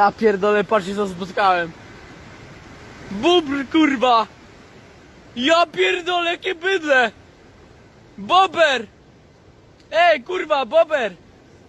Ja pierdolę, patrzcie co spotkałem. Bubr, kurwa! Ja pierdolę, jakie bydle! Bober! Ej, kurwa, bober!